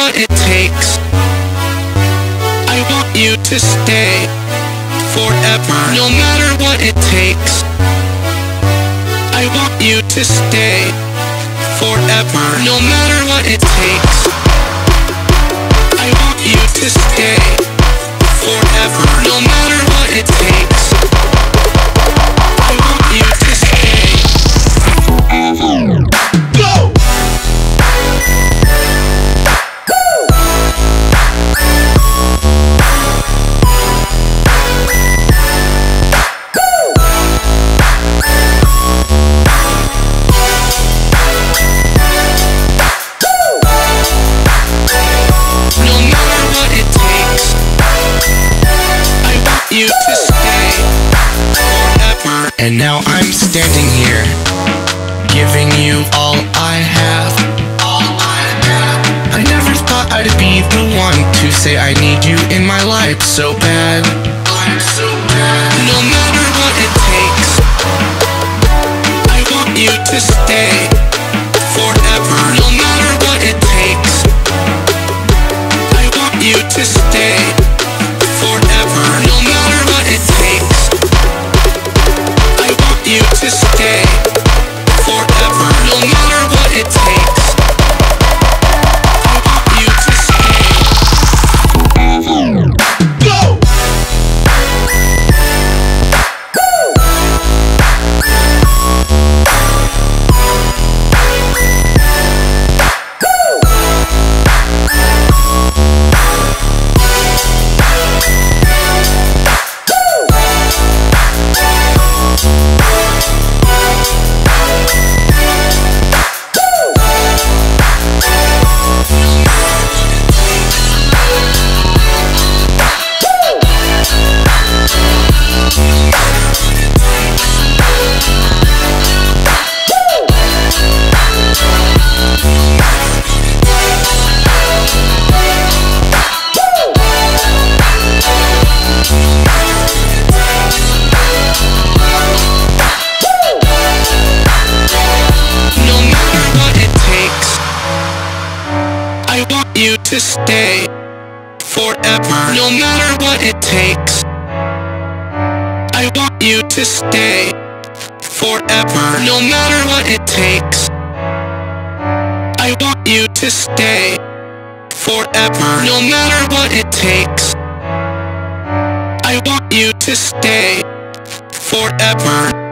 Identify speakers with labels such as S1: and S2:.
S1: what it takes. I want you to stay forever, no matter what it takes. I want you to stay forever, no matter what it takes. I want you to stay And now I'm standing here, giving you all I have. All I have. I never thought I'd be the one to say I need you in my life so bad. so bad. To stay forever. No matter what it takes, I want you to stay forever. No matter what it takes, I want you to stay forever. No matter what it takes, I want you to stay forever.